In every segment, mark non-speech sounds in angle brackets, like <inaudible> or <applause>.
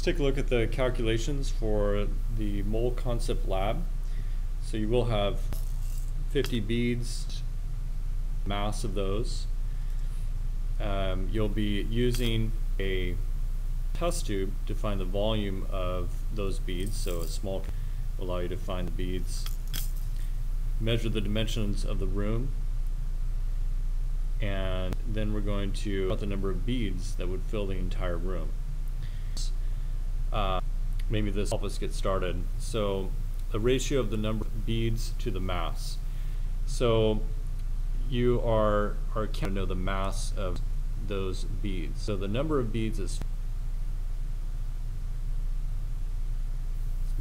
Let's take a look at the calculations for the mole concept lab. So you will have 50 beads, mass of those. Um, you'll be using a test tube to find the volume of those beads. So a small will allow you to find the beads. Measure the dimensions of the room. And then we're going to count the number of beads that would fill the entire room uh, maybe this help us get started. So the ratio of the number of beads to the mass. So you are are to know the mass of those beads. So the number of beads is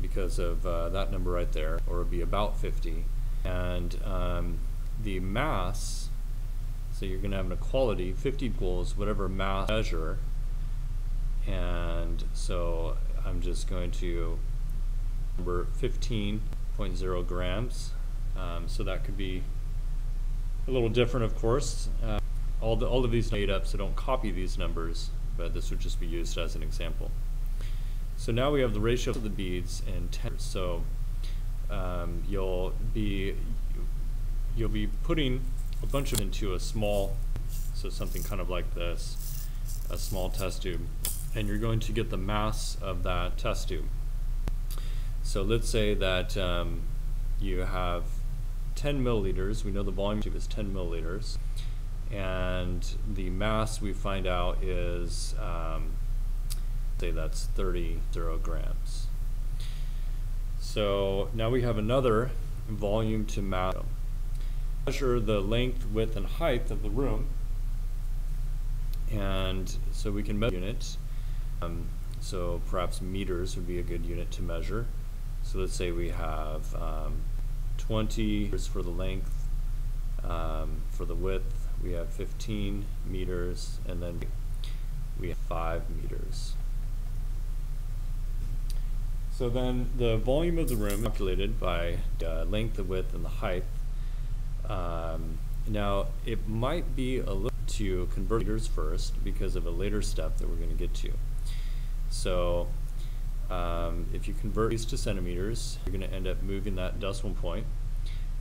because of uh, that number right there, or it would be about 50. And um, the mass, so you're going to have an equality, 50 equals whatever mass measure so I'm just going to number 15.0 grams. Um, so that could be a little different of course. Uh, all, the, all of these made up so don't copy these numbers but this would just be used as an example. So now we have the ratio of the beads and 10 so um, you'll be you'll be putting a bunch of into a small so something kind of like this a small test tube and you're going to get the mass of that test tube. So let's say that um, you have 10 milliliters. We know the volume tube is 10 milliliters. And the mass we find out is, um, say that's 30 zero grams. So now we have another volume to mass. Measure the length, width, and height of the room. And so we can measure units. Um, so perhaps meters would be a good unit to measure. So let's say we have um, 20 meters for the length, um, for the width we have 15 meters, and then we have 5 meters. So then the volume of the room is calculated by the length, the width, and the height. Um, now it might be a little to convert meters first because of a later step that we're going to get to. So um, if you convert these to centimeters, you're going to end up moving that decimal point.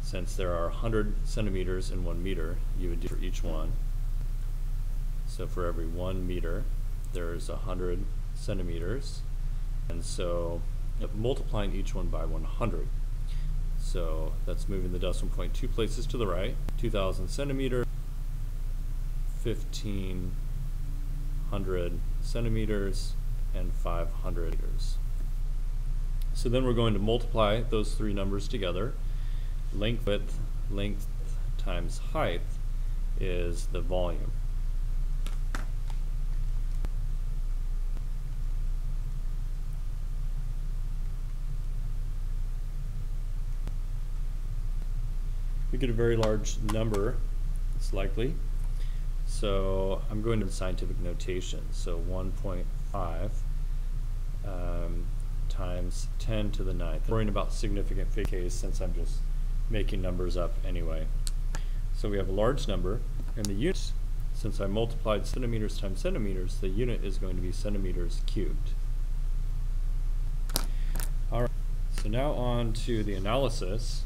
Since there are 100 centimeters in one meter, you would do for each one. So for every one meter, there's 100 centimeters. And so multiplying each one by 100. So that's moving the decimal point two places to the right. 2,000 centimeters, 1,500 centimeters, and 500 meters. So then we're going to multiply those three numbers together. Length, width, length times height is the volume. We get a very large number, it's likely. So I'm going to scientific notation. So 1.5 um, times 10 to the ninth. Worrying about significant case since I'm just making numbers up anyway. So we have a large number, and the unit, since I multiplied centimeters times centimeters, the unit is going to be centimeters cubed. All right, so now on to the analysis.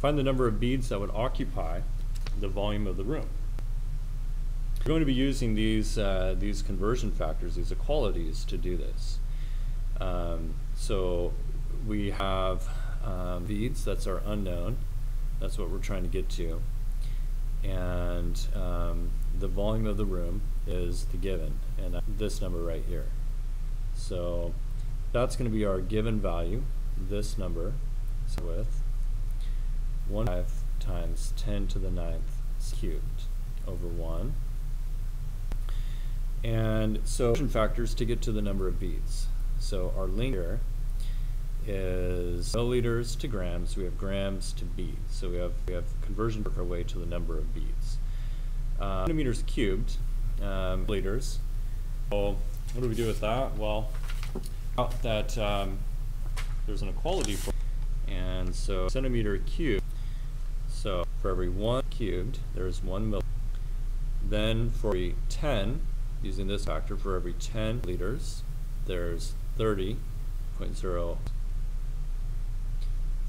Find the number of beads that would occupy the volume of the room. We're going to be using these, uh, these conversion factors, these equalities to do this. Um, so we have um, beads, that's our unknown. That's what we're trying to get to. And um, the volume of the room is the given, and this number right here. So that's going to be our given value, this number, so with 1 5 times 10 to the ninth cubed over 1 and so factors to get to the number of beads. So our link here is milliliters to grams. We have grams to beads. So we have we have conversion our way to the number of beads. Uh, centimeters cubed, um, liters. So what do we do with that? Well, that um, there's an equality for, and so centimeter cubed. So for every one cubed, there's one mill. Then for every 10 using this factor for every 10 liters, there's 30.0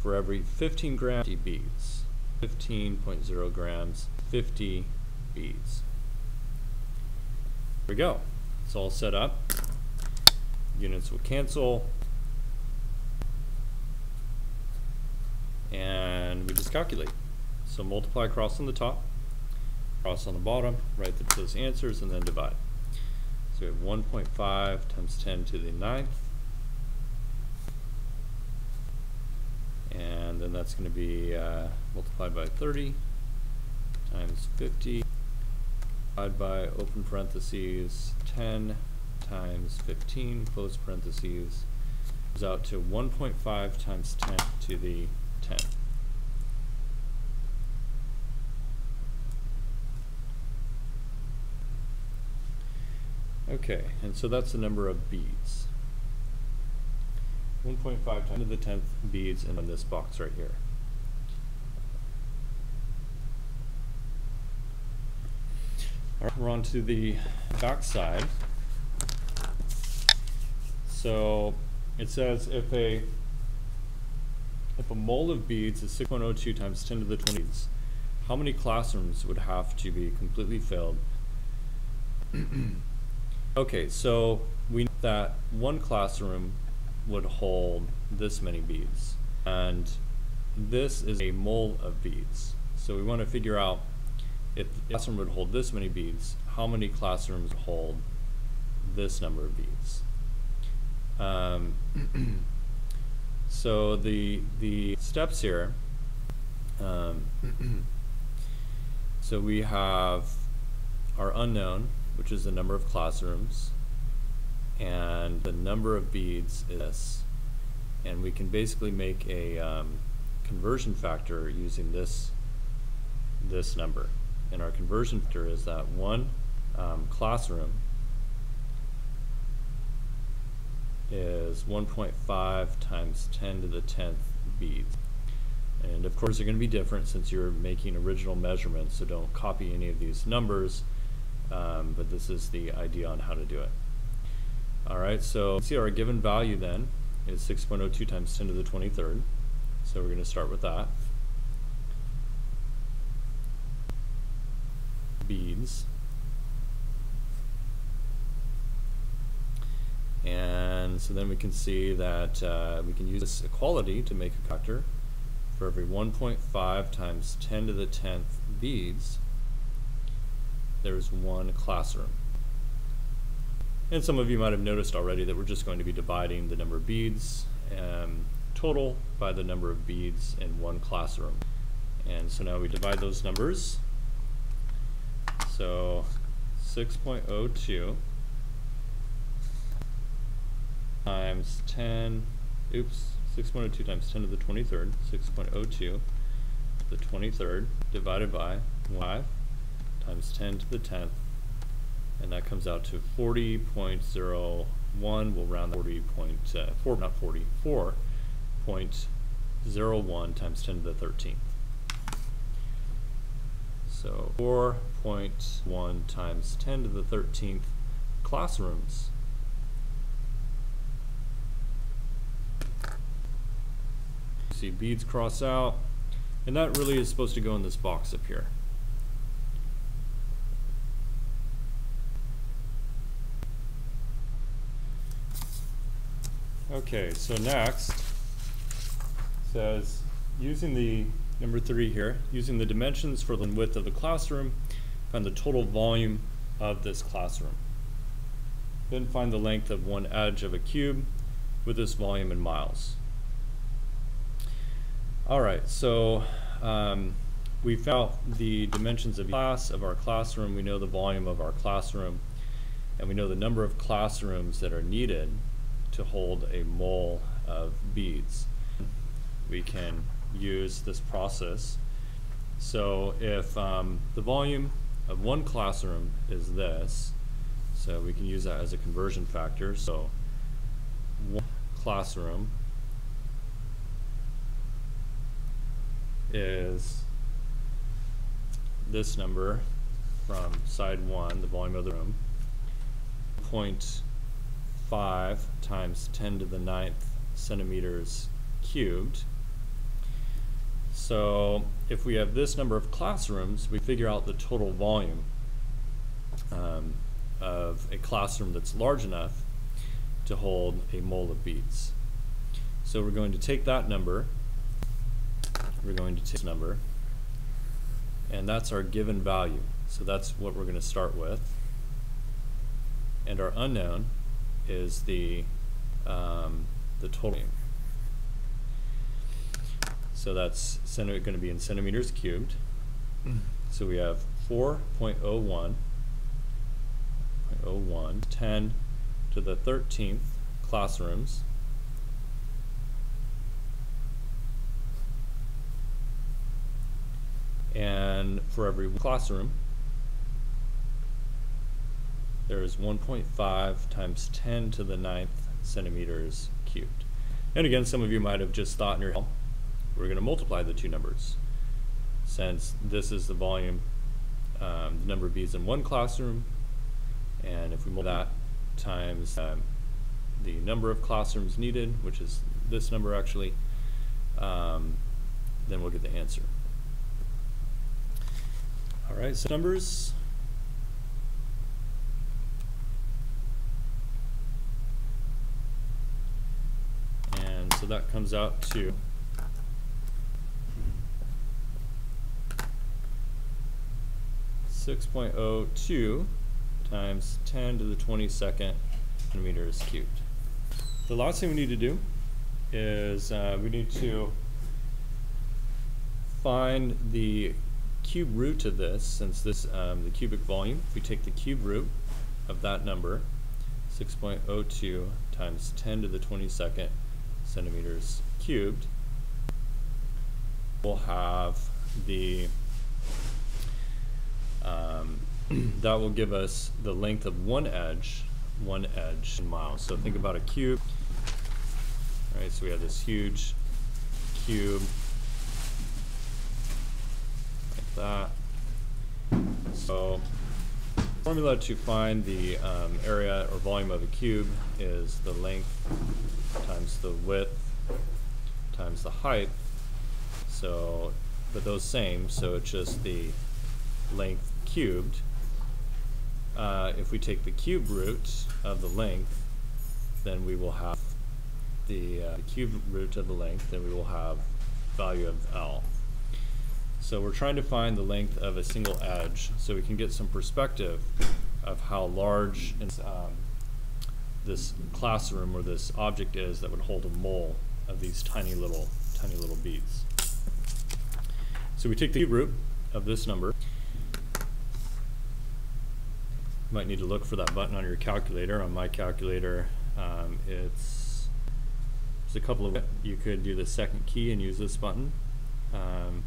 for every 15 grams 50 beads. 15.0 grams, 50 beads. There we go. It's all set up. Units will cancel. And we just calculate. So multiply across on the top, cross on the bottom, write those answers, and then divide. So we have 1.5 times 10 to the ninth. And then that's going to be uh, multiplied by 30 times 50 divided by open parentheses 10 times 15 close parentheses comes out to 1.5 times 10 to the 10. Okay, and so that's the number of beads. 1.5 times 10 to the 10th beads in this box right here. All right, we're on to the back side. So it says if a if a mole of beads is 6.02 times 10 to the 20s, how many classrooms would have to be completely filled? <clears throat> okay, so we know that one classroom would hold this many beads. And this is a mole of beads. So we want to figure out if the classroom would hold this many beads, how many classrooms hold this number of beads. Um, so the the steps here. Um, <clears throat> so we have our unknown, which is the number of classrooms and the number of beads is this. And we can basically make a um, conversion factor using this, this number. And our conversion factor is that one um, classroom is 1.5 times 10 to the 10th beads. And of course they're going to be different since you're making original measurements, so don't copy any of these numbers, um, but this is the idea on how to do it. All right, so see our given value then is 6.02 times 10 to the 23rd. So we're going to start with that. Beads. And so then we can see that uh, we can use this equality to make a factor for every 1.5 times 10 to the 10th beads, there's one classroom. And some of you might have noticed already that we're just going to be dividing the number of beads um, total by the number of beads in one classroom. And so now we divide those numbers. So 6.02 times 10, oops, 6.02 times 10 to the 23rd, 6.02 the 23rd divided by 5 times 10 to the 10th and that comes out to 40.01. We'll round 40 point, uh, 4, not 40, 4.01 times 10 to the 13th. So 4.1 times 10 to the 13th classrooms. See beads cross out, and that really is supposed to go in this box up here. Okay, so next says using the number three here, using the dimensions for the width of the classroom, find the total volume of this classroom. Then find the length of one edge of a cube with this volume in miles. All right, so um, we found the dimensions of class of our classroom. We know the volume of our classroom, and we know the number of classrooms that are needed to hold a mole of beads. We can use this process. So if um, the volume of one classroom is this, so we can use that as a conversion factor. So one classroom is this number from side one, the volume of the room, point 1.5 times 10 to the ninth centimeters cubed. So if we have this number of classrooms, we figure out the total volume um, of a classroom that's large enough to hold a mole of beads. So we're going to take that number, we're going to take this number, and that's our given value. So that's what we're going to start with. And our unknown is the, um, the total. So that's going to be in centimeters cubed. So we have 4.01, 0.01, 10 to the 13th classrooms. And for every classroom, there is 1.5 times 10 to the ninth centimeters cubed. And again, some of you might have just thought in your head, we're going to multiply the two numbers. Since this is the volume, um, the number of beads in one classroom, and if we multiply that times um, the number of classrooms needed, which is this number actually, um, then we'll get the answer. All right, so numbers. And so that comes out to six point oh two times ten to the twenty-second centimeters cubed. The last thing we need to do is uh, we need to find the cube root of this, since this um, the cubic volume, if we take the cube root of that number, 6.02 times 10 to the 22nd centimeters cubed, we'll have the, um, <clears throat> that will give us the length of one edge, one edge in miles. So think about a cube, right? So we have this huge cube like that. So formula to find the um, area or volume of a cube is the length times the width times the height. So, but those same, so it's just the length cubed. Uh, if we take the cube root of the length, then we will have the uh, cube root of the length, then we will have value of L. So we're trying to find the length of a single edge so we can get some perspective of how large um, this classroom or this object is that would hold a mole of these tiny little, tiny little beads. So we take the root of this number. You might need to look for that button on your calculator. On my calculator, um, it's there's a couple of you could do the second key and use this button. Um,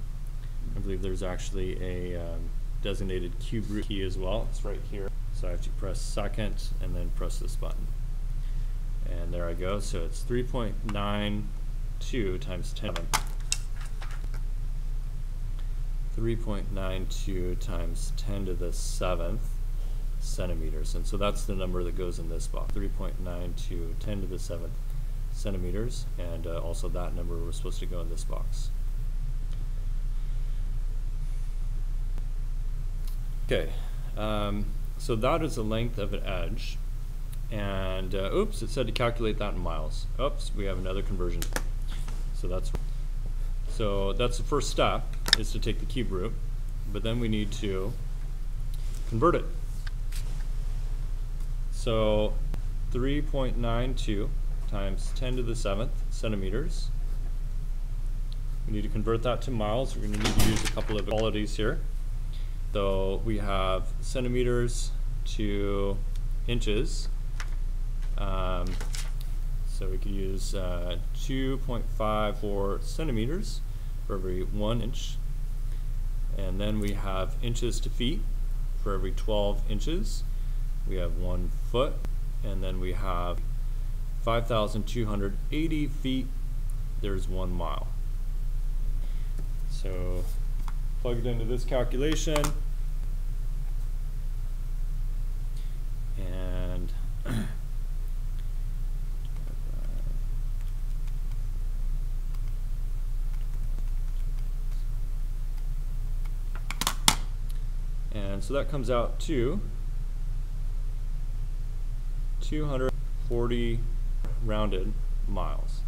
I believe there's actually a um, designated cube root key as well. It's right here. So I have to press second and then press this button. And there I go. So it's 3.92 times 10. 3.92 times 10 to the 7th centimeters. And so that's the number that goes in this box. 3.92, 10 to the 7th centimeters. And uh, also that number was supposed to go in this box. Okay, um, so that is the length of an edge. And uh, oops, it said to calculate that in miles. Oops, we have another conversion. So that's so that's the first step is to take the cube root, but then we need to convert it. So 3.92 times 10 to the 7th centimeters. We need to convert that to miles. We're going to need to use a couple of equalities here. So we have centimeters to inches. Um, so we could use uh, 2.54 centimeters for every one inch. And then we have inches to feet for every 12 inches. We have one foot. And then we have 5,280 feet. There's one mile. So Plug it into this calculation. And <clears throat> And so that comes out to 240 rounded miles.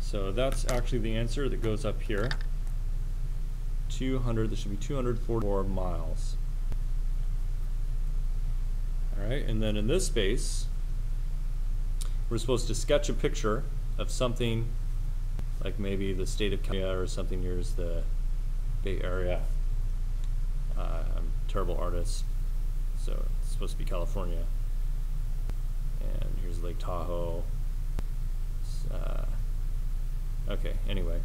So that's actually the answer that goes up here. 200, there should be 244 miles. Alright, and then in this space, we're supposed to sketch a picture of something like maybe the state of California or something here's the Bay Area. Uh, I'm a terrible artist, so it's supposed to be California. And here's Lake Tahoe. Uh, okay, anyway.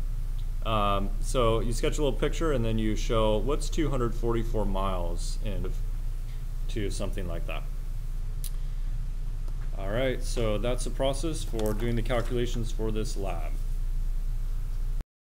Um, so you sketch a little picture and then you show what's 244 miles in to something like that. All right, so that's the process for doing the calculations for this lab.